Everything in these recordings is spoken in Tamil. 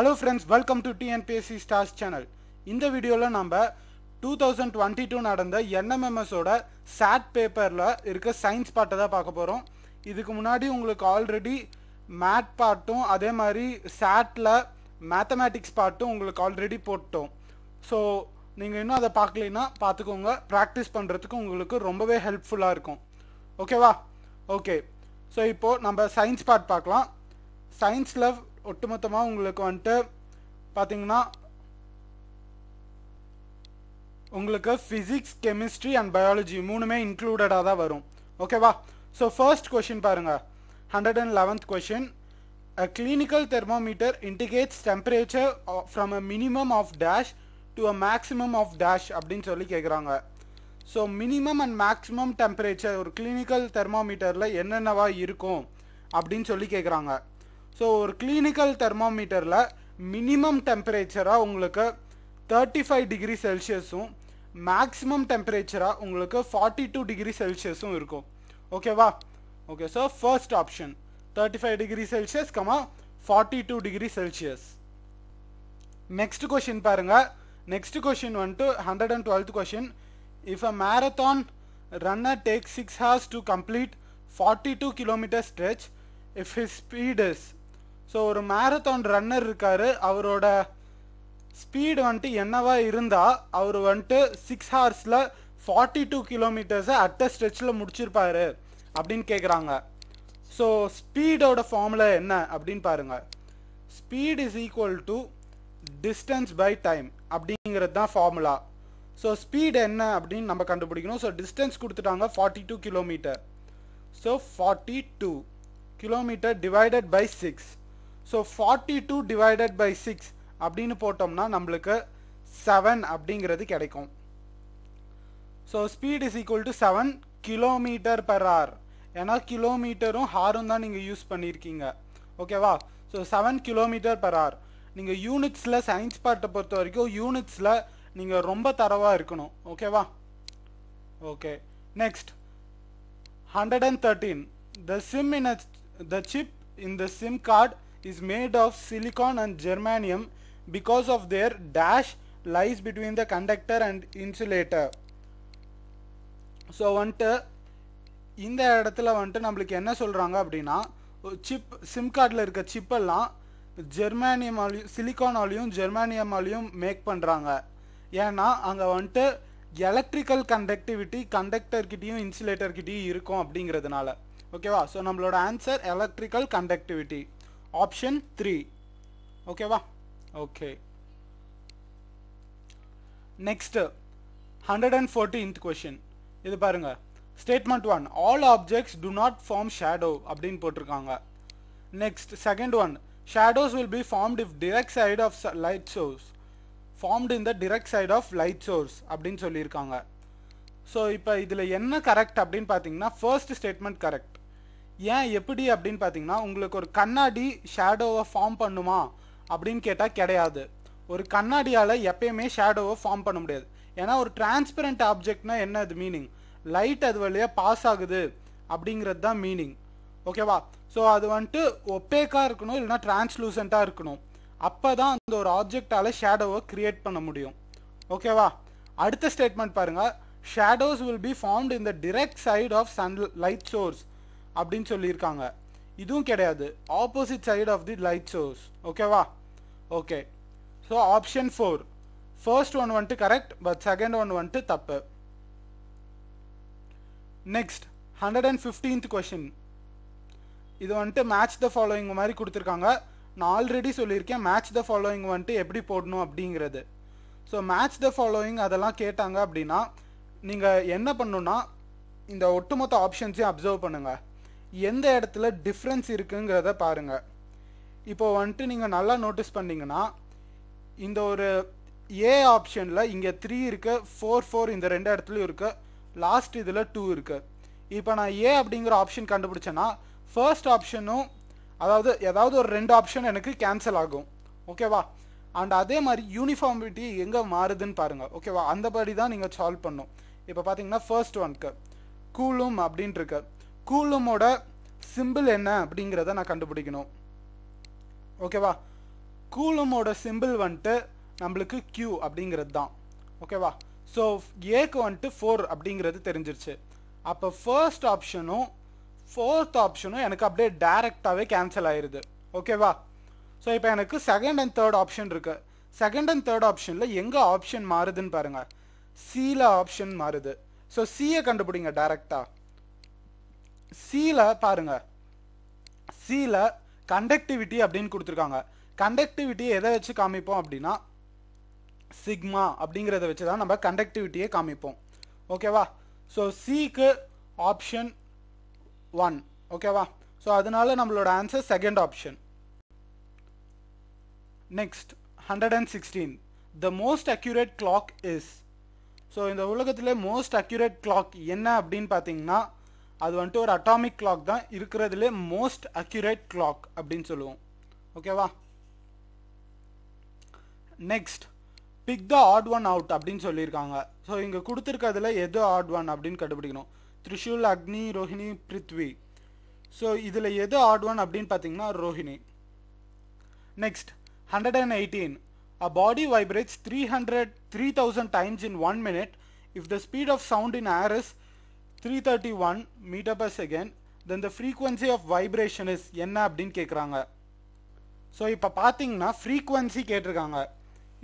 Hello friends welcome to TNPSC stars channel இந்த வீடியோவில் நம்ம டூ தௌசண்ட் டுவெண்ட்டி டூ நடந்த என்எம்எம்எஸோட சாட் பேப்பரில் இருக்க சயின்ஸ் பார்ட்டை தான் பார்க்க போகிறோம் இதுக்கு முன்னாடி உங்களுக்கு ஆல்ரெடி மேட் பார்ட்டும் அதே மாதிரி சாட்டில் மேத்தமேட்டிக்ஸ் பார்ட்டும் உங்களுக்கு ஆல்ரெடி போட்டோம். ஸோ நீங்கள் இன்னும் அதை பார்க்கலைன்னா பார்த்துக்கோங்க. ப்ராக்டிஸ் பண்ணுறதுக்கு உங்களுக்கு ரொம்பவே ஹெல்ப்ஃபுல்லாக இருக்கும். ஓகேவா ஓகே ஸோ இப்போது நம்ம சயின்ஸ் பார்ட் பார்க்கலாம். சயின்ஸில் ஒட்டுமொத்தமாக உங்களுக்கு வந்துட்டு பார்த்தீங்கன்னா உங்களுக்கு ஃபிசிக்ஸ் கெமிஸ்ட்ரி அண்ட் பயாலஜி மூணுமே இன்க்ளூடடாக தான் வரும். ஓகேவா ஸோ ஃபர்ஸ்ட் கொஷின் பாருங்க. Hundred and eleventh question a clinical thermometer indicates temperature from a minimum of dash to a maximum of dash அப்படின்னு சொல்லி கேட்குறாங்க so minimum and maximum temperature ஒரு கிளினிக்கல் தெர்மோமீட்டரில் என்னென்னவா இருக்கும் அப்படின்னு சொல்லி கேட்குறாங்க ஸோ ஒரு கிளினிக்கல் தெர்மோமீட்டரில் மினிமம் டெம்பரேச்சராக உங்களுக்கு தேர்ட்டி ஃபைவ் டிகிரி செல்சியஸும் மேக்ஸிமம் டெம்பரேச்சராக உங்களுக்கு ஃபார்ட்டி டூ டிகிரி செல்சியஸும் இருக்கும். ஓகேவா okay so first option thirty five degree Celsius comma forty two degree Celsius next question பாருங்க. நெக்ஸ்ட் கொஷின் வந்துட்டு hundred and twelfth question if a marathon runner take six hours to complete forty two kilometre stretch if his speed is so ஒரு மேரத்தான் ரன்னர் இருக்காரு. அவரோட ஸ்பீடு வந்துட்டு என்னவா இருந்தா அவர் வந்துட்டு சிக்ஸ் ஹார்ஸில் ஃபார்ட்டி டூ கிலோமீட்டர்ஸை அட்ட ஸ்ட்ரெச்சில் முடிச்சிருப்பாரு அப்படின்னு கேட்குறாங்க ஸோ ஸ்பீடோட ஃபார்முலா என்ன அப்படின்னு பாருங்க. Speed is equal to distance by time அப்படிங்கிறது தான் ஃபார்முலா ஸோ ஸ்பீட் என்ன அப்படின்னு நம்ம கண்டுபிடிக்கணும். ஸோ டிஸ்டன்ஸ் கொடுத்துட்டாங்க forty two kilometre so forty two kilometre divided by six so forty two divided by six அப்படின்னு போட்டோம்னா நம்மளுக்கு செவன் அப்படிங்கிறது கிடைக்கும். So speed is equal to seven kilometre per hour ஏன்னா கிலோமீட்டரும் ஹாரும் தான் நீங்கள் யூஸ் பண்ணியிருக்கீங்க ஓகேவா so seven kilometre per hour நீங்கள் யூனிட்ஸில் சயின்ஸ் பார்ட்டை பொறுத்த வரைக்கும் யூனிட்ஸில் நீங்கள் ரொம்ப தரவாக இருக்கணும். ஓகேவா okay next hundred and thirteen the sim in the chip in the sim card is made of silicon and germanium because of their dash lies between the conductor and insulator so வந்துட்டு இந்த இடத்துல வந்துட்டு நம்மளுக்கு என்ன சொல்கிறாங்க அப்படின்னா சிப் சிம் கார்டில் இருக்க சிப்பெல்லாம் ஜெர்மானியமாலையும் சிலிக்கானாலையும் ஜெர்மானியமாலையும் மேக் பண்ணுறாங்க ஏன்னா அங்கே வந்துட்டு எலக்ட்ரிக்கல் கண்டக்டிவிட்டி கண்டக்டர்கிட்டையும் இன்சுலேட்டர்கிட்டையும் இருக்கும் அப்படிங்கிறதுனால. ஓகேவா ஸோ நம்மளோட answer electrical conductivity option three ஓகேவா okay next hundred and fourteenth question இது பாருங்க. Statement one all objects do not form shadow அப்படின்னு போட்டிருக்காங்க. Next second one shadows will be formed if direct side of light source formed in the direct side of light source அப்படின்னு சொல்லியிருக்காங்க. ஸோ இப்போ இதில் என்ன கரெக்ட் அப்படின்னு பார்த்தீங்கன்னா ஃபர்ஸ்ட் ஸ்டேட்மெண்ட் கரெக்ட் ஏன் எப்படி அப்படின்னு பார்த்தீங்கன்னா உங்களுக்கு ஒரு கண்ணாடி ஷேடோவை ஃபார்ம் பண்ணுமா அப்படின்னு கேட்டால் கிடையாது. ஒரு கண்ணாடியால் எப்பயுமே ஷேடோவை ஃபார்ம் பண்ண முடியாது. ஏன்னா ஒரு டிரான்ஸ்பரண்ட் ஆப்ஜெக்ட்னா என்ன அது மீனிங் லைட் அது வழியாக பாஸ் ஆகுது அப்படிங்கிறது தான் மீனிங் ஓகேவா ஸோ அது வந்துட்டு ஒப்பேக்காக இருக்கணும் இல்லைனா டிரான்ஸ்லூசண்ட்டாக இருக்கணும். அப்போ தான் அந்த ஒரு ஆப்ஜெக்டால் ஷேடோவை கிரியேட் பண்ண முடியும். ஓகேவா அடுத்த ஸ்டேட்மெண்ட் பாருங்கள் shadows will be formed in the direct side of sun light source அப்படின்னு சொல்லியிருக்காங்க. இதுவும் கிடையாது. Opposite side of the light source ஓகேவா okay so option four first one வந்துட்டு கரெக்ட் பட் செகண்ட் ஒன் வந்துட்டு தப்பு. Next hundred and fifteenth question இது வந்துட்டு மேட்ச் த ஃபாலோயிங் மாதிரி கொடுத்துருக்காங்க. நான் ஆல்ரெடி சொல்லியிருக்கேன் மேட்ச் த ஃபாலோயிங் வந்துட்டு எப்படி போடணும் அப்படிங்கிறது. ஸோ மேட்ச் த ஃபாலோயிங் அதெல்லாம் கேட்டாங்க அப்படின்னா நீங்கள் என்ன பண்ணுன்னா இந்த ஒட்டுமொத்த ஆப்ஷன்ஸையும் அப்சர்வ் பண்ணுங்கள் எந்த இடத்துல டிஃப்ரென்ஸ் இருக்குங்கிறத பாருங்க. இப்போ வந்துட்டு நீங்கள் நல்லா நோட்டீஸ் பண்ணிங்கன்னா இந்த ஒரு ஏ ஆப்ஷனில் இங்கே த்ரீ இருக்கு ஃபோர் ஃபோர் இந்த ரெண்டு இடத்துலையும் இருக்கு லாஸ்ட் இதில் டூ இருக்கு. இப்போ நான் ஏ அப்படிங்கிற ஆப்ஷன் கண்டுபிடிச்சேன்னா ஃபர்ஸ்ட் ஆப்ஷனும் அதாவது ஏதாவது ஒரு ரெண்டு ஆப்ஷன் எனக்கு கேன்சல் ஆகும். ஓகேவா அண்ட் அதே மாதிரி யூனிஃபார்மிட்டி எங்கே மாறுதுன்னு பாருங்க. ஓகேவா அந்தபடி தான் நீங்கள் சால்வ் பண்ணும். இப்போ பார்த்தீங்கன்னா ஃபர்ஸ்ட் ஒன்க்கு கூலும் அப்படின்ட்டு இருக்கு. கூலமோட சிம்பிள் என்ன அப்படிங்கிறத நான் கண்டுபிடிக்கணும். ஓகேவா கூலமோட சிம்பிள் வந்துட்டு நம்மளுக்கு கியூ அப்படிங்கிறது தான். ஓகேவா ஸோ ஏக்கு வந்துட்டு ஃபோர் அப்படிங்கிறது தெரிஞ்சிருச்சு. அப்போ ஃபர்ஸ்ட் ஆப்ஷனும் ஃபோர்த் ஆப்ஷனும் எனக்கு அப்படியே டைரெக்டாகவே கேன்சல் ஆயிடுது ஓகேவா ஸோ இப்போ எனக்கு செகண்ட் அண்ட் தேர்ட் ஆப்ஷன் இருக்கு. செகண்ட் அண்ட் தேர்ட் ஆப்ஷனில் எங்கே ஆப்ஷன் மாறுதுன்னு பாருங்கள் சியில் ஆப்ஷன் மாறுது. ஸோ சியை கண்டுபிடிங்க டைரெக்டாக சியில் பாருங்க. சியில் கண்டக்டிவிட்டி அப்படின்னு கொடுத்துருக்காங்க. கண்டக்டிவிட்டி எதை வச்சு காமிப்போம் அப்படின்னா சிக்மா அப்படிங்கிறத வச்சு தான் நம்ம கண்டக்டிவிட்டியை காமிப்போம். ஓகேவா ஸோ சிக்கு ஆப்ஷன் ஒன் ஓகேவா ஸோ அதனால நம்மளோட answer second option next hundred and sixteen the most accurate clock is so இந்த உலகத்திலே மோஸ்ட் அக்யூரேட் கிளாக் என்ன அப்படின்னு பார்த்தீங்கன்னா அது வந்துட்டு ஒரு அட்டாமிக் கிளாக் தான். இருக்கிறதுலே மோஸ்ட் அக்யூரேட் கிளாக் அப்படின்னு சொல்லுவோம். ஓகேவா next pick the odd one out அப்படின்னு சொல்லியிருக்காங்க. ஸோ இங்கே கொடுத்துருக்கிறதுல எது ஆட் ஒன் அப்படின்னு கண்டுபிடிக்கணும். த்ரிஷூல் அக்னி ரோஹிணி பிருத்வி. ஸோ இதில் எது ஆட் ஒன் அப்படின்னு பார்த்தீங்கன்னா Rohini. Next hundred and eighteen a body vibrates three hundred three thousand times in one minute if the speed of sound in air is three thirty one second per second then of vibration of என்ன அப்படின்னு கேட்குறாங்க ஸோ இப்போ பார்த்தீங்கன்னா ஃப்ரீக்வன்சி கேட்டிருக்காங்க.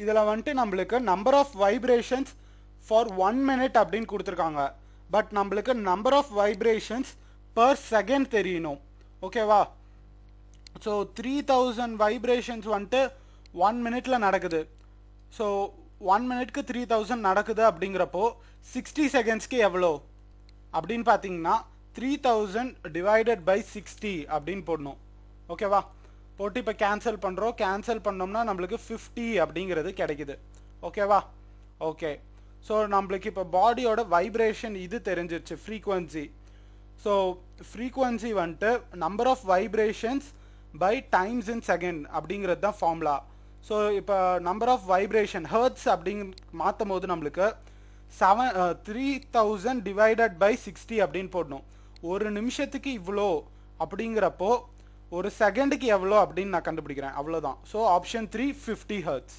இதில் வந்துட்டு நம்மளுக்கு number of vibrations for one minute அப்படின்னு கொடுத்துருக்காங்க. பட் நம்மளுக்கு number of vibrations per second தெரியணும். ஓகேவா ஸோ த்ரீ தௌசண்ட் வைப்ரேஷன்ஸ் வந்துட்டு ஒன் மினிட்ல நடக்குது. ஸோ ஒன் மினிட்க்கு த்ரீ தௌசண்ட் நடக்குது அப்படிங்கிறப்போ சிக்ஸ்டி செகண்ட்ஸ்க்கு எவ்வளோ? அப்படின்னு பார்த்தீங்கன்னா three thousand divided by sixty அப்படின்னு போடணும். ஓகேவா போட்டு இப்போ கேன்சல் பண்ணுறோம் கேன்சல் பண்ணோம்னா நம்மளுக்கு ஃபிஃப்டி அப்படிங்கிறது கிடைக்குது. ஓகேவா ஓகே ஸோ நம்மளுக்கு இப்போ பாடியோட வைப்ரேஷன் இது தெரிஞ்சிருச்சு ஃப்ரீக்குவன்சி ஸோ ஃப்ரீக்குவன்சி வந்துட்டு number of vibrations by times in second அப்படிங்கிறது தான் ஃபார்முலா ஸோ இப்போ நம்பர் ஆஃப் வைப்ரேஷன் ஹர்ட்ஸ் அப்படிங்க மாற்றும் போது நம்மளுக்கு seven three thousand divided by sixty அப்படின்னு போடணும். ஒரு நிமிஷத்துக்கு இவ்வளோ அப்படிங்கிறப்போ ஒரு செகண்டுக்கு எவ்வளோ அப்படின்னு நான் கண்டுபிடிக்கிறேன். அவ்வளோதான். So option three fifty hertz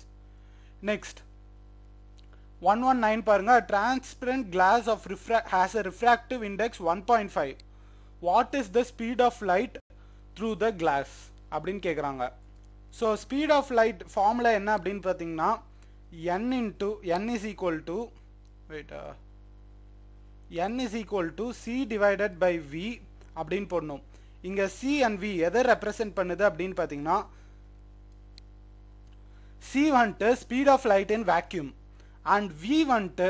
next one one nine பாருங்க. Transparent glass of refra has a refractive index one point five what is the speed of light through the glass அப்படின்னு கேட்குறாங்க so speed of light formula என்ன அப்படின்னு பார்த்தீங்கன்னா N into N is equal to wait N is equal to C divided by V அப்படின்னு போடணும். இங்கே சி அண்ட் வி எதை ரெப்ரசன்ட் பண்ணுது அப்படின்னு பார்த்தீங்கன்னா சி வந்துட்டு speed of light in vacuum and V வந்துட்டு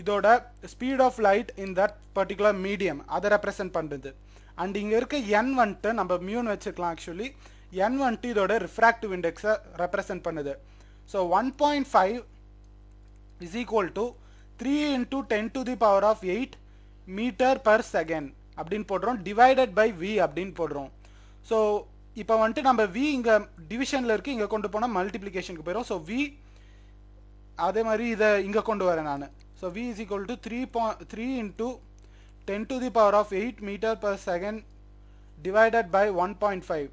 இதோட speed of light in that particular medium அதை ரெப்ரசன்ட் பண்ணுது. அண்ட் இங்கே இருக்க என் வந்துட்டு நம்ம மியூன் வச்சுக்கலாம் ஆக்சுவலி என் வந்துட்டு இதோட ரிஃப்ராக்டிவ் இண்டெக்ஸை ரெப்ரசன்ட் பண்ணுது. So one point five is equal to three into ten to the power of eight metre per second அப்படின்னு போடுறோம். டிவைடட் பை வி அப்படின்னு போடுறோம். ஸோ இப்போ வந்துட்டு நம்ம வி இங்கே டிவிஷனில் இருக்குது இங்கே கொண்டு போனால் மல்டிப்ளிகேஷனுக்கு போயிடும் ஸோ வி அதே மாதிரி இதை இங்கே கொண்டு வரேன் நான். So V is equal to three பா three into ten to the power of eight metre per second divided by one point five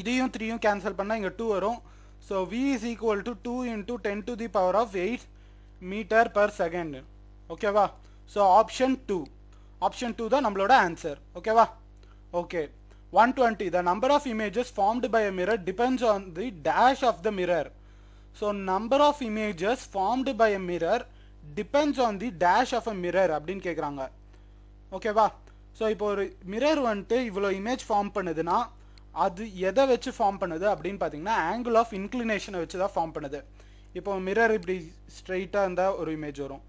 இதையும் த்ரீயும் கேன்சல் பண்ணால் இங்கே டூ வரும். So V is equal to two into ten to the power of eight metre per second ஓகேவா so option two option two தான் நம்மளோட ஆன்சர் ஓகேவா okay one twenty the number of images formed by a mirror depends on the dash of the mirror so number of images formed by a mirror depends on the dash of a mirror அப்படின்னு கேட்குறாங்க ஓகேவா ஸோ இப்போ ஒரு மிரர் வந்துட்டு இவ்வளோ இமேஜ் ஃபார்ம் பண்ணுதுன்னா அது எதை வச்சு ஃபார்ம் பண்ணுது அப்படின்னு பார்த்தீங்கன்னா ஆங்கிள் ஆஃப் இன்க்ளினேஷனை வச்சு தான் ஃபார்ம் பண்ணுது. இப்போ மிரர் இப்படி ஸ்ட்ரைட்டாக இருந்தால் ஒரு இமேஜ் வரும்.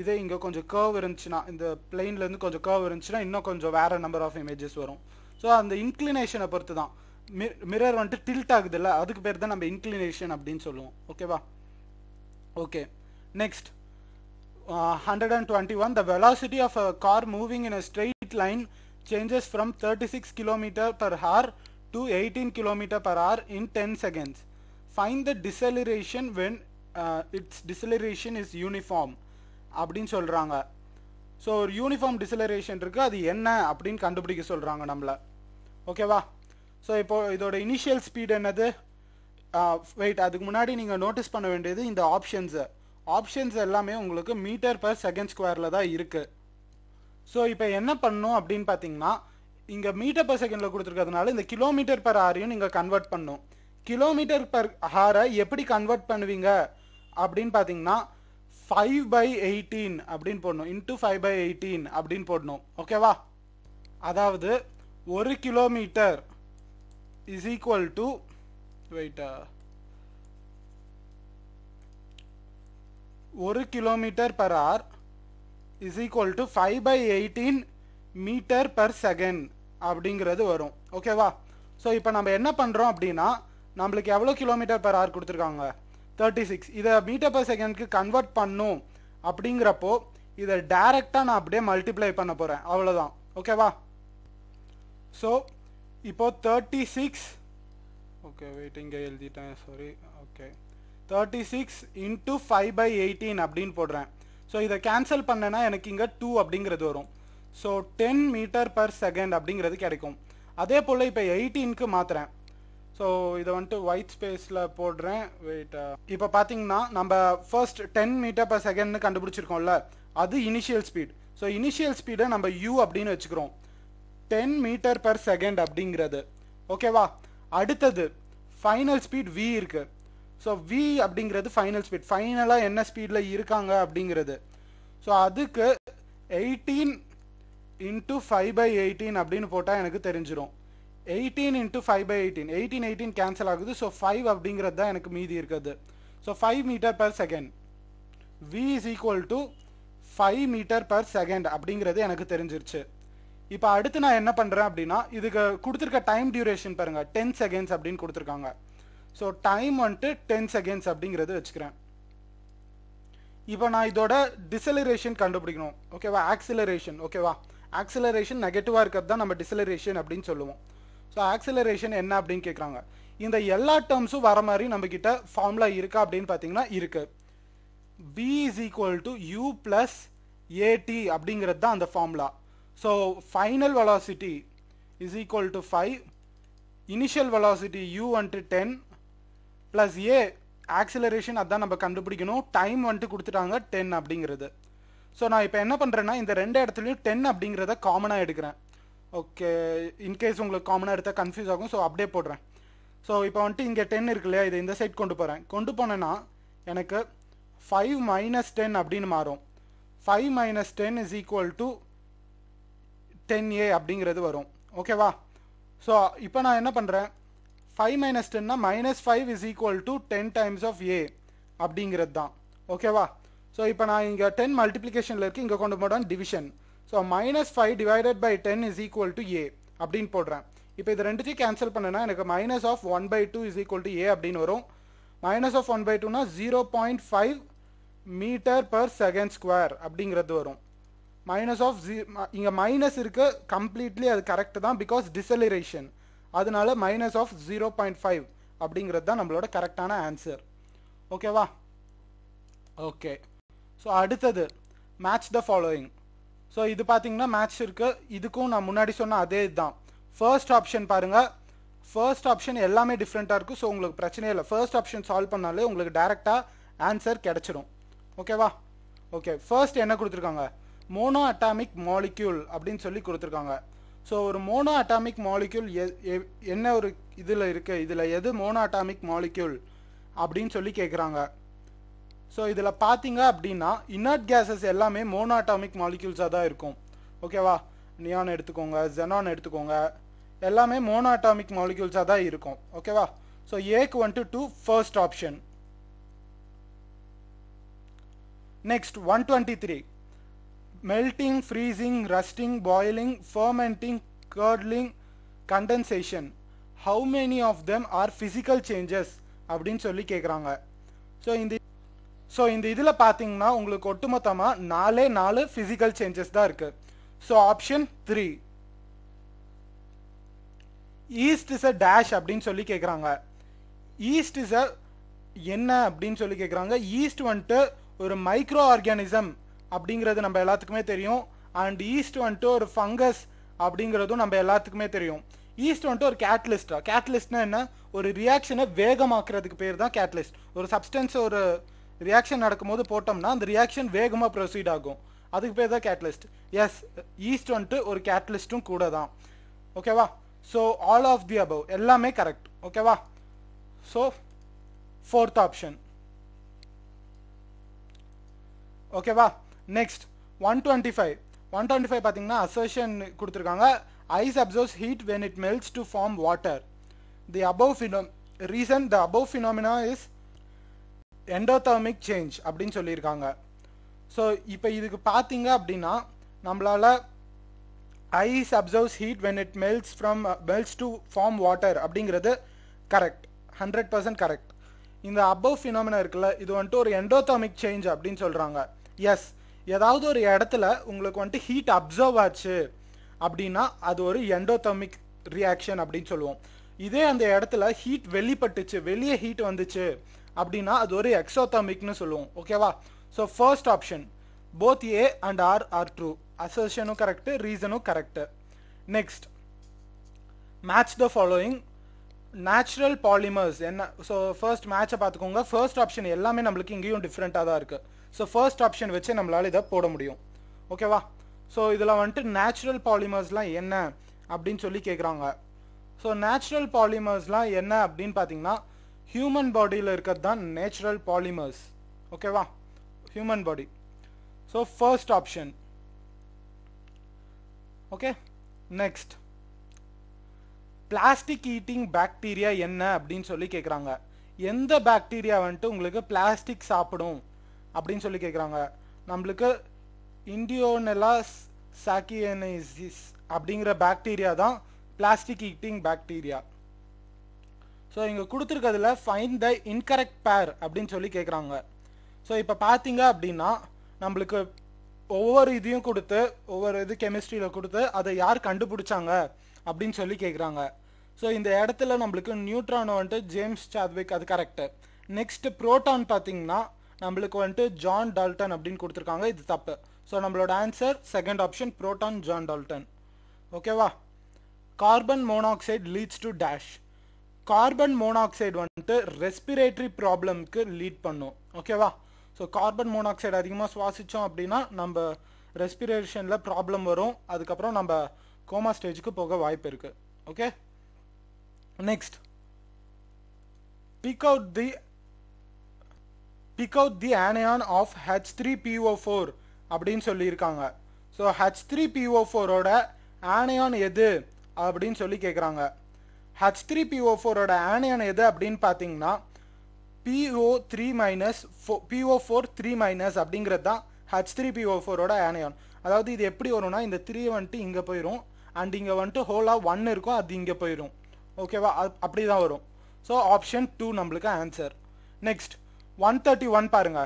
இதே இங்கே கொஞ்சம் கர்வ் இருந்துச்சுன்னா இந்த பிளெயின்லேருந்து கொஞ்சம் கர்வ் இருந்துச்சுன்னா இன்னும் கொஞ்சம் வேறு நம்பர் ஆஃப் இமேஜஸ் வரும். ஸோ அந்த இன்க்ளினேஷனை பொறுத்து தான் மிரர் வந்துட்டு டில்ட் ஆகுதுல்ல அதுக்கு பேர் தான் நம்ம இன்க்ளினேஷன் அப்படின்னு சொல்லுவோம். ஓகேவா okay next hundred and twenty one the velocity of a car moving in a straight line changes from thirty six kilometre per hour to eighteen kilometre per hour in ten seconds find the deceleration when its deceleration is uniform அப்படின்னு சொல்கிறாங்க ஸோ ஒரு யூனிஃபார்ம் டிசலரேஷன் இருக்குது அது என்ன அப்படின்னு கண்டுபிடிக்க சொல்கிறாங்க நம்மளை. ஓகேவா ஸோ இப்போ இதோட இனிஷியல் ஸ்பீட் என்னது? Uh, வெயிட் அதுக்கு முன்னாடி நீங்கள் நோட்டீஸ் பண்ண வேண்டியது இந்த ஆப்ஷன்ஸு ஆப்ஷன்ஸ் எல்லாமே உங்களுக்கு மீட்டர் பர் செகண்ட் ஸ்கொயரில் தான் இருக்குது ஸோ இப்போ என்ன பண்ணும் அப்படின்னு பார்த்தீங்கன்னா இங்கே மீட்டர் பர் செகண்டில் கொடுத்துருக்கிறதுனால இந்த கிலோமீட்டர் பர் ஆரையும் நீங்கள் கன்வெர்ட் பண்ணும். கிலோமீட்டர் பர் ஹாரை எப்படி கன்வெர்ட் பண்ணுவீங்க? அப்படின்னு பார்த்தீங்கன்னா ஃபைவ் பை எயிட்டீன் அப்படின்னு போடணும். இன்ட்டு ஃபைவ் பை எயிட்டீன் அப்படின்னு போடணும். ஓகேவா அதாவது ஒரு kilometre is equal to wait ஒரு kilometre per hour is equal to five by eighteen metre per second அப்படிங்கிறது வரும். ஓகேவா ஸோ இப்போ நம்ம என்ன பண்ணுறோம் அப்படின்னா நம்மளுக்கு எவ்வளோ கிலோமீட்டர் பர் ஹவர் கொடுத்துருக்காங்க? தேர்ட்டி சிக்ஸ் இதை மீட்டர் பர் செகண்ட்க்கு கன்வெர்ட் பண்ணும் அப்படிங்கிறப்போ இதை டைரெக்டாக நான் அப்படியே மல்டிப்ளை பண்ண போகிறேன் அவ்வளோதான் ஓகேவா ஸோ இப்போ தேர்ட்டி சிக்ஸ் ஓகே வெயிட் இங்கே எழுதிட்டேன். Sorry okay thirty six into five by eighteen அப்படின்னு போடுறேன். ஸோ இதை கேன்சல் பண்ணேன்னா எனக்கு இங்கே டூ அப்படிங்கிறது வரும். So ten metre per second அப்படிங்கிறது கிடைக்கும். அதே போல் இப்போ எயிட்டீனுக்கு மாற்றுறேன் ஸோ இதை வந்துட்டு ஒயிட் ஸ்பேஸில் போடுறேன். வெயிட் uh, இப்போ பார்த்தீங்கன்னா நம்ம ஃபர்ஸ்ட் டென் மீட்டர் பர் செகண்ட்னு கண்டுபிடிச்சிருக்கோம்ல அது இனிஷியல் ஸ்பீட் ஸோ இனிஷியல் ஸ்பீடை நம்ம யூ அப்படின்னு வச்சுக்கிறோம். டென் மீட்டர் பர் செகண்ட் அப்படிங்கிறது. ஓகேவா அடுத்தது ஃபைனல் ஸ்பீட் வி இருக்கு. ஸோ வி அப்படிங்கிறது ஃபைனல் ஸ்பீட் ஃபைனலாக என்ன ஸ்பீடில் இருக்காங்க அப்படிங்கிறது. ஸோ அதுக்கு eighteen into five by eighteen அப்படின்னு போட்டால் எனக்கு தெரிஞ்சிடும் eighteen into five by eighteen eighteen eighteen cancel ஆகுது. ஸோ ஃபைவ் அப்படிங்கிறது தான் எனக்கு மீதி இருக்குது so five metre per second V is equal to five metre per second அப்படிங்கிறது எனக்கு தெரிஞ்சிருச்சு. இப்போ அடுத்து நான் என்ன பண்ணுறேன் அப்படின்னா இதுக்கு கொடுத்துருக்க டைம் டியூரேஷன் பாருங்கள் டென் செகண்ட்ஸ் அப்படின்னு கொடுத்துருக்காங்க. ஸோ டைம் வந்துட்டு டென் செகண்ட்ஸ் அப்படிங்கிறது வச்சுக்கிறேன். இப்போ நான் இதோட டிசலரேஷன் கண்டுபிடிக்கணும். ஓகேவா ஆக்சிலரேஷன் ஓகேவா ஆக்சிலரேஷன் நெகட்டிவாக இருக்கிறது தான் நம்ம டிசலரேஷன் அப்படின்னு சொல்லுவோம். ஸோ ஆக்சிலரேஷன் என்ன அப்படின்னு கேட்குறாங்க இந்த எல்லா டேர்ம்ஸும் வர மாதிரி நம்மக்கிட்ட ஃபார்முலா இருக்கா அப்படின்னு பார்த்தீங்கன்னா இருக்கு. V is equal to U plus AT அப்படிங்கிறது தான் அந்த formula so final velocity is equal to five initial velocity U வந்துட்டு டென் ப்ளஸ் ஏ ஆக்சிலரேஷன் அதான் நம்ம கண்டுபிடிக்கணும். டைம் வந்துட்டு கொடுத்துட்டாங்க டென் அப்படிங்கிறது. ஸோ நான் இப்போ என்ன பண்ணுறேன்னா இந்த ரெண்டு இடத்துலையும் டென் அப்படிங்கிறத காமனாக எடுக்கிறேன். ஓகே இன்கேஸ் உங்களுக்கு காமனாக எடுத்தால் கன்ஃபியூஸ் ஆகும். ஸோ அப்படியே போடுறேன். ஸோ இப்போ வந்துட்டு இங்கே டென் இருக்கு இல்லையா? இதை இந்த சைட் கொண்டு போகிறேன் கொண்டு போனேன்னா எனக்கு ஃபைவ் மைனஸ் டென் அப்படின்னு மாறும். Five minus ten is equal to ten A அப்படிங்கிறது வரும். ஓகேவா ஸோ இப்போ நான் என்ன பண்ணுறேன் five minus டென்னா minus five is equal to ten times of A அப்படிங்கிறது தான். ஓகேவா ஸோ இப்போ நான் இங்கே டென் மல்டிப்ளிகேஷனில் இருக்கு. இங்கே கொண்டு போனால் division so minus five divided by ten is equal to A அப்படின்னு போடுறேன். இப்போ இது ரெண்டுத்தையும் கேன்சல் பண்ணனா எனக்கு minus of one by two is equal to A அப்படின்னு வரும். மைனஸ் ஆஃப் ஒன் பை டூனா zero point five metre per second square அப்படிங்கிறது வரும். மைனஸ் ஆஃப் ஜீ இங்கே மைனஸ் இருக்கு கம்ப்ளீட்லி அது கரெக்ட் தான் பிகாஸ் டிசலரேஷன் அதனால minus of zero point five அப்படிங்கிறது தான் நம்மளோட கரெக்டான ஆன்சர் ஓகேவா ஓகே ஸோ அடுத்தது மேட்ச் த ஃபாலோயிங் ஸோ இது பார்த்தீங்கன்னா மேட்ச் இருக்குது இதுக்கும் நான் முன்னாடி சொன்ன அதே இதுதான். ஃபர்ஸ்ட் ஆப்ஷன் பாருங்க. ஃபர்ஸ்ட் ஆப்ஷன் எல்லாமே டிஃப்ரெண்ட்டாக இருக்கும் ஸோ உங்களுக்கு பிரச்சனையே இல்லை. ஃபர்ஸ்ட் ஆப்ஷன் சால்வ் பண்ணாலே உங்களுக்கு டேரெக்டாக ஆன்சர் கிடச்சிடும் ஓகேவா ஓகே ஃபர்ஸ்ட் என்ன கொடுத்துருக்காங்க? மோனோ அட்டாமிக் மாலிக்யூல் அப்படின்னு சொல்லி கொடுத்துருக்காங்க. ஸோ ஒரு மோனோ அட்டாமிக் மாலிக்யூல் என்ன ஒரு இதில் இருக்குது இதில் எது மோனோ அட்டாமிக் மாலிக்யூல் அப்படின்னு சொல்லி கேட்குறாங்க ஸோ இதில் பார்த்தீங்க அப்படின்னா இன்னர்ட் கேஸஸ் எல்லாமே மோனாட்டாமிக் மாலிக்யூல்ஸாக தான் இருக்கும். ஓகேவா நியான் எடுத்துக்கோங்க ஜெனான் எடுத்துக்கோங்க எல்லாமே மோனாட்டாமிக் மாலிக்யூல்ஸாக தான் இருக்கும். ஓகேவா ஸோ ஏக்கு வந்துட்டு two first option next one twenty three melting freezing rusting boiling fermenting curdling condensation how many of them are physical changes அப்படின்னு சொல்லி கேட்குறாங்க ஸோ இந்த ஸோ இந்த இதில் பார்த்தீங்கன்னா உங்களுக்கு ஒட்டுமொத்தமாக நாலே நாலு ஃபிசிக்கல் சேஞ்சஸ் தான் இருக்கு. So option three yeast is a dash அப்படின்னு சொல்லி கேட்குறாங்க ஈஸ்ட் இஸ் அ என்ன அப்படின்னு சொல்லி கேட்குறாங்க ஈஸ்ட் வந்துட்டு ஒரு மைக்ரோ ஆர்கானிசம் அப்படிங்கிறது நம்ம எல்லாத்துக்குமே தெரியும். அண்ட் ஈஸ்ட் வந்துட்டு ஒரு ஃபங்கஸ் அப்படிங்கிறதும் நம்ம எல்லாத்துக்குமே தெரியும். ஈஸ்ட் வந்துட்டு ஒரு கேட்லிஸ்டா கேட்லிஸ்ட்னா என்ன? ஒரு ரியாக்ஷனை வேகமாக்குறதுக்கு பேர் தான் கேட்லிஸ்ட் ஒரு சப்ஸ்டன்ஸ் ஒரு ரியாக்ஷன் நடக்கும்போது போட்டோம்னா அந்த ரியாக்ஷன் வேகமாக ப்ரொசீட் ஆகும். அதுக்கு பேர் தான் கேட்டலிஸ்ட் எஸ் ஈஸ்ட் வந்துட்டு ஒரு கேட்டலிஸ்ட்டும் கூட தான். ஓகேவா so all of the above எல்லாமே கரெக்ட் ஓகேவா ஸோ ஃபோர்த் ஆப்ஷன் ஓகேவா next one twenty five one twenty five பார்த்தீங்கன்னா அசர்ஷன் கொடுத்துருக்காங்க. Ice absorbs heat when it melts to form water the above pheno reason the above phenomena is endothermic change அப்படின்னு சொல்லியிருக்காங்க. ஸோ இப்போ இதுக்கு பார்த்தீங்க அப்படின்னா நம்மளால் ice absorbs heat when it melts from melts to form water அப்படிங்கிறது கரெக்ட் ஹண்ட்ரட் பர்சன்ட் கரெக்ட் இந்த அபவ் ஃபினாமினா இருக்குல்ல இது வந்துட்டு ஒரு எண்டோதாமிக் சேஞ்ச் அப்படின்னு சொல்கிறாங்க எஸ் ஏதாவது ஒரு இடத்துல உங்களுக்கு வந்துட்டு ஹீட் அப்சர்வ் ஆச்சு அப்படின்னா அது ஒரு எண்டோதர்மிக் ரியாக்ஷன் அப்படின்னு சொல்லுவோம். இதே அந்த இடத்துல ஹீட் வெளிப்பட்டுச்சு வெளியே ஹீட் வந்துச்சு அப்படின்னா அது ஒரு எக்ஸோதாமிக்னு சொல்லுவோம். ஓகேவா so first option both A and R are true அசர்ஷனும் correct ரீசனும் correct next match the following natural polymers என்ன? ஸோ ஃபர்ஸ்ட் மேட்சை பார்த்துக்கோங்க. ஃபர்ஸ்ட் ஆப்ஷன் எல்லாமே நம்மளுக்கு இங்கேயும் டிஃப்ரெண்ட்டாக தான் இருக்குது ஸோ ஃபர்ஸ்ட் ஆப்ஷன் வச்சு நம்மளால் இதை போட முடியும். ஓகேவா ஸோ இதில் வந்துட்டு நேச்சுரல் பாலிமர்ஸ்லாம் என்ன? அப்படின்னு சொல்லி கேட்குறாங்க ஸோ நேச்சுரல் பாலிமர்ஸ்லாம் என்ன அப்படின்னு பார்த்தீங்கன்னா ஹியூமன் பாடியில் இருக்கிறது தான் நேச்சுரல் பாலிமர்ஸ் ஓகேவா human body so first option okay next plastic eating bacteria என்ன அப்படின்னு சொல்லி கேட்குறாங்க எந்த பாக்டீரியா வந்துட்டு உங்களுக்கு பிளாஸ்டிக் சாப்பிடும் அப்படின்னு சொல்லி கேட்குறாங்க நம்மளுக்கு இண்டியோனெலா சாக்கியனைசிஸ் அப்படிங்கிற பாக்டீரியா தான் பிளாஸ்டிக் ஈட்டிங் பாக்டீரியா ஸோ இங்கே கொடுத்துருக்கிறதுல ஃபைன் த இன்கரெக்ட் பேர் அப்படின்னு சொல்லி கேட்குறாங்க ஸோ இப்போ பார்த்தீங்க அப்படின்னா நம்மளுக்கு ஒவ்வொரு இதையும் கொடுத்து ஒவ்வொரு இது கெமிஸ்ட்ரியில் கொடுத்து அதை யார் கண்டுபிடிச்சாங்க அப்படின்னு சொல்லி கேட்குறாங்க ஸோ இந்த இடத்துல நம்மளுக்கு நியூட்ரான் வந்துட்டு ஜேம்ஸ் சாத்விக் அது கரெக்டு நெக்ஸ்ட் ப்ரோட்டான் பார்த்தீங்கன்னா நம்மளுக்கு வந்துட்டு ஜான் டால்டன் அப்படின்னு கொடுத்துருக்காங்க. இது தப்பு. ஸோ நம்மளோட answer second option proton John Dalton ஓகேவா carbon monoxide leads to dash carbon monoxide வந்துட்டு ரெஸ்பிரேட்டரி ப்ராப்ளம்க்கு லீட் பண்ணும். ஓகேவா ஸோ கார்பன் மோனாக்சைடு அதிகமாக சுவாசித்தோம் அப்படின்னா நம்ம ரெஸ்பிரேஷனில் ப்ராப்ளம் வரும். அதுக்கப்புறம் நம்ம கோமா ஸ்டேஜுக்கு போக வாய்ப்பு இருக்கு. Okay next pick out the pick out the anion of H three P O four அப்படின்னு சொல்லியிருக்காங்க. So H three P O ஃபோரோட ஆனியான் எது? அப்படின்னு சொல்லி கேட்குறாங்க ஹெச் த்ரீ பிஓ ஃபோரோட ஆனியன் எது அப்படின்னு பார்த்தீங்கன்னா PO three minus four PO four three minus அப்படிங்கிறது தான் ஹெச் த்ரீ பிஓ ஃபோரோட ஆனியான் அதாவது இது எப்படி வரும்னா இந்த த்ரீ வந்துட்டு இங்கே போயிடும் அண்ட் இங்கே வந்துட்டு ஹோலாக ஒன் இருக்கும் அது இங்கே போயிடும் ஓகேவா அப்படி தான் வரும். ஸோ ஆப்ஷன் டூ நம்மளுக்கு answer next one thirty one பாருங்க.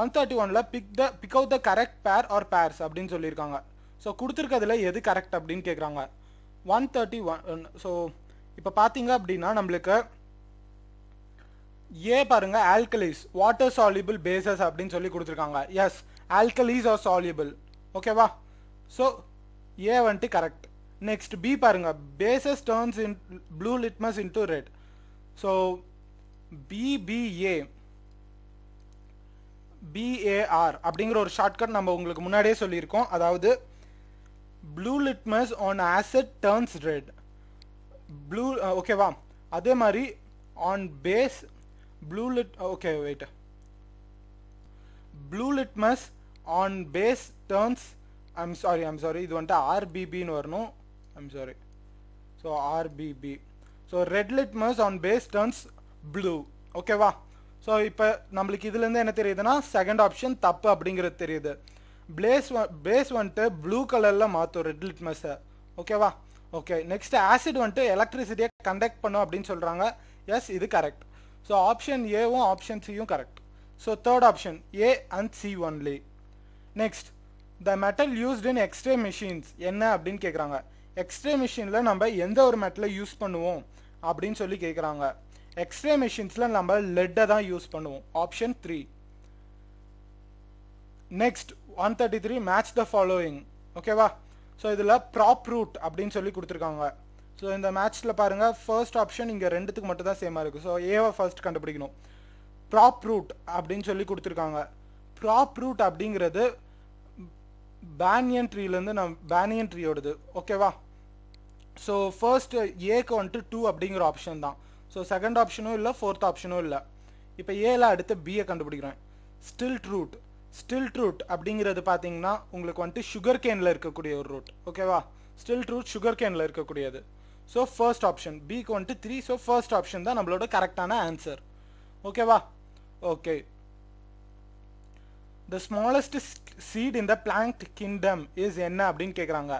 ஒன் தேர்ட்டி ஒனில் pick the pick out the correct pair or pairs அப்படின்னு சொல்லியிருக்காங்க. ஸோ கொடுத்துருக்கிறதுல எது கரெக்ட் அப்படின்னு கேட்குறாங்க ஒன் தேர்ட்டி ஒன் ஸோ இப்போ பார்த்தீங்க அப்படின்னா நம்மளுக்கு ஏ பாருங்க ஆல்கலிஸ் வாட்டர் சால்யூபிள் பேசஸ் அப்படின்னு சொல்லி கொடுத்துருக்காங்க. எஸ் ஆல்கலிஸ் ஆர் சால்யூபிள் ஓகேவா ஸோ ஏ வந்துட்டு கரெக்ட் நெக்ஸ்ட் பி பாருங்க bases turns in blue litmus into red so BBA BAR அப்படிங்கிற ஒரு ஷார்ட்கட் நம்ம உங்களுக்கு முன்னாடியே சொல்லியிருக்கோம். அதாவது blue litmus on acid turns red blue ஓகேவா uh, அதே மாதிரி on base blue lit okay wait blue litmus on base turns I'm sorry I'm sorry இது வந்துட்டு ஆர்பிபின்னு வரணும். I'm sorry so RBB so red litmus on base terms blue ஓகேவா ஸோ இப்போ நம்மளுக்கு இதுலேருந்து என்ன தெரியுதுன்னா செகண்ட் ஆப்ஷன் தப்பு அப்படிங்கிறது தெரியுது. பிளேஸ் பேஸ் வந்துட்டு ப்ளூ கலரில் மாற்றும் ரெட் லிட்மஸை ஓகேவா ஓகே நெக்ஸ்ட் ஆசிட் வந்துட்டு எலக்ட்ரிசிட்டியை கண்டக்ட் பண்ணும் அப்படின்னு சொல்கிறாங்க எஸ் இது கரெக்ட் ஸோ ஆப்ஷன் ஏவும் option சியும் correct so third option A and C only next the metal used in X ray machines என்ன அப்படின்னு கேட்குறாங்க எக்ஸ்ரே மிஷினில் நம்ம எந்த ஒரு மெட்டலை யூஸ் பண்ணுவோம் அப்படின்னு சொல்லி கேட்குறாங்க எக்ஸ்ரே மிஷின்ஸில் நம்ம லெட்டை தான் யூஸ் பண்ணுவோம். Option three next one thirty three match the following ஓகேவா ஸோ இதில் ப்ராப் ரூட் அப்படின்னு சொல்லி கொடுத்துருக்காங்க. ஸோ இந்த மேட்ச்சில் பாருங்கள் ஃபர்ஸ்ட் ஆப்ஷன் இங்கே ரெண்டுத்துக்கு மட்டும் தான் சேமாக இருக்குது ஸோ ஏவை ஃபர்ஸ்ட் கண்டுபிடிக்கணும். ப்ராப் ரூட் அப்படின்னு சொல்லி கொடுத்துருக்காங்க. ப்ராப் ரூட் அப்படிங்கிறது பேனியன் ட்ரீலேருந்து நம் பேனியன் ட்ரீயோடது ஓகேவா ஸோ ஃபர்ஸ்ட் ஏக்கு வந்துட்டு டூ அப்படிங்கிற ஆப்ஷன் தான். ஸோ செகண்ட் ஆப்ஷனும் இல்லை ஃபோர்த் ஆப்ஷனும் இல்லை. இப்போ ஏல அடுத்து பியை கண்டுபிடிக்கிறேன். ஸ்டில் ரூட் ஸ்டில் ரூட் அப்படிங்கிறது பார்த்தீங்கன்னா உங்களுக்கு வந்துட்டு சுகர் கேனில் இருக்கக்கூடிய ஒரு ரூட் ஓகேவா ஸ்டில் ரூட் சுகர் கேனில் இருக்கக்கூடியது. ஸோ ஃபர்ஸ்ட் ஆப்ஷன் பிக்கு வந்துட்டு த்ரீ ஸோ ஃபர்ஸ்ட் ஆப்ஷன் தான் நம்மளோட கரெக்டான ஆன்சர் ஓகேவா okay the smallest seed in the plant kingdom is என்ன அப்படின்னு கேட்குறாங்க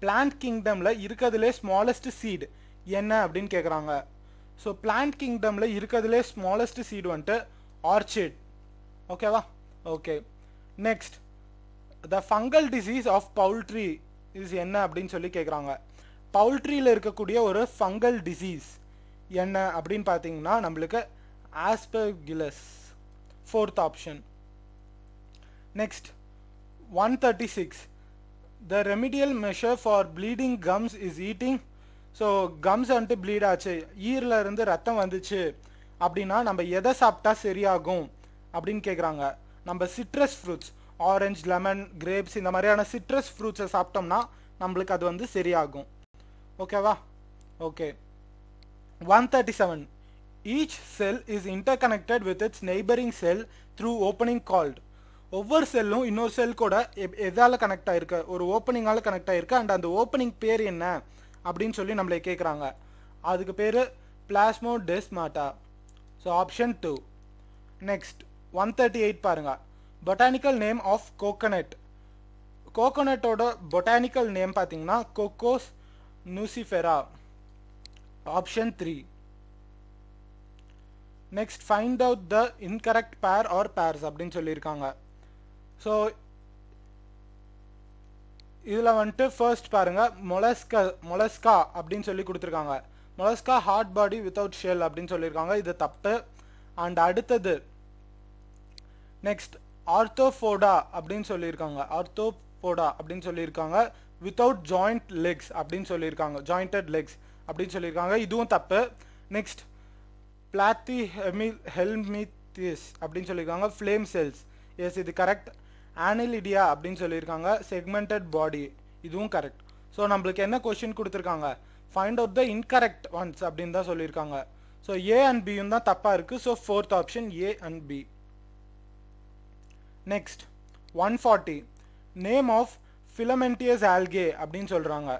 பிளான்ட் கிங்டமில் இருக்கிறதுலே ஸ்மாலஸ்ட் சீட் என்ன அப்படின்னு கேட்குறாங்க ஸோ பிளான்ட் கிங்டமில் இருக்கிறதுலே ஸ்மாலஸ்ட் சீட் வந்துட்டு ஆர்ச்சிட் ஓகேவா okay next the fungal disease of poultry is என்ன அப்படின்னு சொல்லி கேட்குறாங்க பவுல்ட்ரியில் இருக்கக்கூடிய ஒரு ஃபங்கல் டிசீஸ் என்ன அப்படின்னு பார்த்தீங்கன்னா நம்மளுக்கு aspergillus fourth option next one thirty six the remedial measure for bleeding gums is eating so gums வந்துட்டு ப்ளீட் ஆச்சு. ஈரில் இருந்து ரத்தம் வந்துச்சு. அப்படின்னா நம்ம எதை சாப்பிட்டா சரியாகும் அப்படின்னு கேட்குறாங்க நம்ம citrus fruits orange lemon grapes இந்த மாதிரியான சிட்ரஸ் ஃப்ரூட்ஸை சாப்பிட்டோம்னா நம்மளுக்கு அது வந்து சரியாகும். ஓகேவா okay one thirty seven each cell is interconnected with its neighbouring cell through opening called ஒவ்வொரு செல்லும் இன்னொரு செல் கூட எதால் கனெக்ட் ஆகிருக்கு ஒரு ஓப்பனிங்கால கனெக்ட் ஆகிருக்கு அண்ட் அந்த ஓப்பனிங் பேர் என்ன? அப்படின்னு சொல்லி நம்மளை கேட்குறாங்க அதுக்கு பேர் plasmodesmata so option two next one thirty eight பாருங்க. பொட்டானிக்கல் நேம் ஆஃப் கோகனட் கோகோனட்டோட பொட்டானிக்கல் நேம் பார்த்தீங்கன்னா cocos nucifera option three next find out the incorrect pair are pairs அப்படின்னு சொல்லியிருக்காங்க. ஸோ இதில் வந்துட்டு ஃபர்ஸ்ட் பாருங்க மொலஸ்கா மொலஸ்கா அப்படின்னு சொல்லி கொடுத்துருக்காங்க. Mollusca hard body without shell அப்படின்னு சொல்லியிருக்காங்க. இது தப்பு. அண்ட் அடுத்தது நெக்ஸ்ட் ஆர்த்தோஃபோடா அப்படின்னு சொல்லியிருக்காங்க. ஆர்த்தோபோடா அப்படின்னு சொல்லியிருக்காங்க. வித்தவுட் ஜாயிண்ட் லெக்ஸ் அப்படின்னு சொல்லியிருக்காங்க. ஜாயிண்டட் லெக்ஸ் அப்படின்னு சொல்லியிருக்காங்க. இதுவும் தப்பு. நெக்ஸ்ட் பிளாத்தி ஹெமி ஹெல்மித்திஸ் அப்படின்னு சொல்லியிருக்காங்க. ஃப்ளேம் செல்ஸ் எஸ் இது கரெக்ட் ஆனிலிடியா அப்படின்னு சொல்லியிருக்காங்க. செக்மெண்டட் பாடி இதுவும் கரெக்ட் ஸோ நம்மளுக்கு என்ன கொஷின் கொடுத்துருக்காங்க? Find out the incorrect ones அப்படின்னு தான் சொல்லியிருக்காங்க. ஸோ ஏ அண்ட் பியும் தான் தப்பாக இருக்குது so fourth option A and B next one forty name of filamentous algae அப்படின்னு சொல்கிறாங்க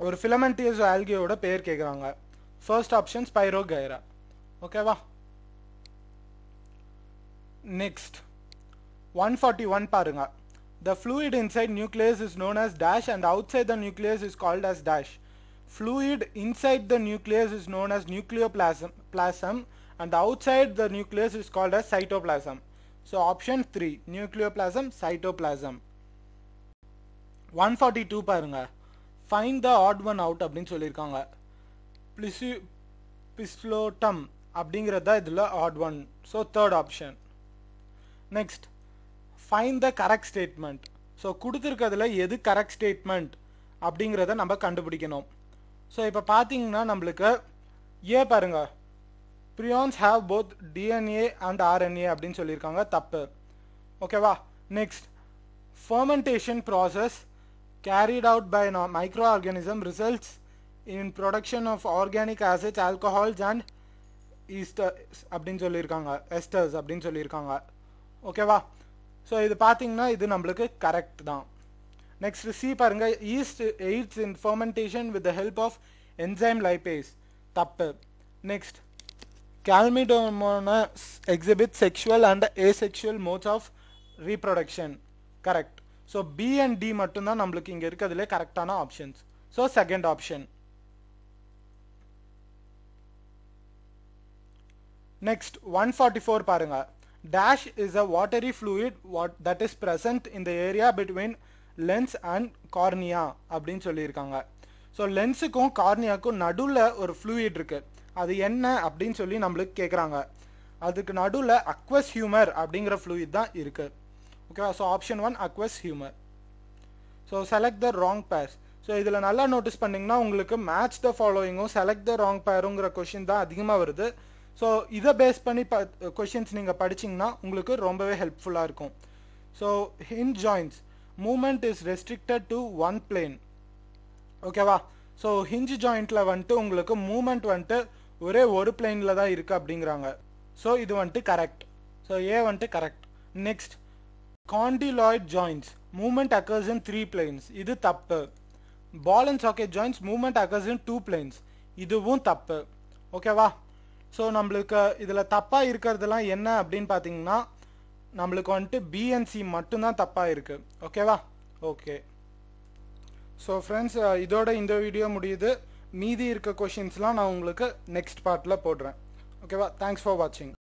ஒரு ஃபிலமெண்டியஸ் ஆல்கேயோட பேர் கேட்குறாங்க ஃபர்ஸ்ட் ஆப்ஷன் ஸ்பைரோகைரா ஓகேவா நெக்ஸ்ட் ஒன் ஃபார்ட்டி ஒன் பாருங்க. The fluid inside nucleus is known as dash and outside the nucleus is called as dash fluid inside the nucleus is known as nucleoplasm plasm and outside the nucleus is called as So so option three nucleoplasm cytoplasm one forty two பாருங்க. Find the odd one out அப்படின்னு சொல்லியிருக்காங்க. பிஸ்லோட்டம் அப்படிங்கிறது தான் இதில் odd one so third option next find the correct statement so கொடுத்துருக்கிறதுல எது கரெக்ட் ஸ்டேட்மெண்ட் அப்படிங்கிறத நம்ம கண்டுபிடிக்கணும். ஸோ இப்போ பார்த்தீங்கன்னா நம்மளுக்கு ஏ பாருங்க. Prions have both DNA and RNA அப்படின்னு சொல்லியிருக்காங்க. தப்பு. ஓகேவா next fermentation process carried out by micro organism results in production of organic acids alcohols and esters அப்படின்னு சொல்லியிருக்காங்க. எஸ்டர்ஸ் அப்படின்னு சொல்லியிருக்காங்க. ஓகேவா ஸோ இது பார்த்தீங்கன்னா இது நம்மளுக்கு கரெக்ட் தான். நெக்ஸ்ட் சி பாருங்க. Yeast aids in fermentation with the help of enzyme lipase தப்பு. Next chlamydomonas exhibit sexual and asexual modes of reproduction correct so B and D மட்டும்தான் நம்மளுக்கு இங்கே இருக்கிறதுல கரெக்டான options so second option next one forty four பாருங்க. Dash is a watery fluid what that is present இந்த area between lens and cornea அப்படின்னு சொல்லியிருக்காங்க. ஸோ லென்ஸுக்கும் கார்னியாக்கும் நடுவில் ஒரு ஃப்ளூயிட் இருக்குது அது என்ன அப்படின்னு சொல்லி நம்மளுக்கு கேட்குறாங்க அதுக்கு நடுவில் அக்வஸ் ஹியூமர் அப்படிங்கிற ஃப்ளூயிட் தான் இருக்கு. ஓகேவா so option one aqueous humour so select the wrong pairs so இதில் நல்லா நோட்டீஸ் பண்ணிங்கன்னா உங்களுக்கு மேட்ச் த ஃபாலோயிங்கும் செலக்ட் த ராங் பேருங்கிற கொஷின் தான் அதிகமாக வருது. ஸோ இதை பேஸ் பண்ணி ப கொஷின்ஸ் நீங்கள் படிச்சிங்கன்னா உங்களுக்கு ரொம்பவே ஹெல்ப்ஃபுல்லாக இருக்கும். So hinge joints movement is restricted to one plane ஓகேவா ஸோ ஹிஞ்ச் ஜாயிண்ட்டில் வந்துட்டு உங்களுக்கு மூமெண்ட் வந்துட்டு ஒரே ஒரு பிளேனில் தான் இருக்குது அப்படிங்கிறாங்க. ஸோ இது வந்துட்டு கரெக்ட் ஸோ ஏ வந்துட்டு correct next condyloid joints movement occurs in three planes இது தப்பு. Ball and socket joints movement occurs in two planes இதுவும் தப்பு. ஓகேவா ஸோ நம்மளுக்கு இதில் தப்பாக இருக்கிறதுலாம் என்ன அப்படின்னு பார்த்தீங்கன்னா நம்மளுக்கு வந்துட்டு பிஎன்சி மட்டும்தான் தப்பாக இருக்குது ஓகேவா ஓகே ஸோ ஃப்ரெண்ட்ஸ் இதோட இந்த வீடியோ முடியுது. மீதி இருக்க கொஷின்ஸ்லாம் நான் உங்களுக்கு நெக்ஸ்ட் பார்ட்டில் போடுறேன். ஓகேவா தேங்க்ஸ் ஃபார் வாட்சிங்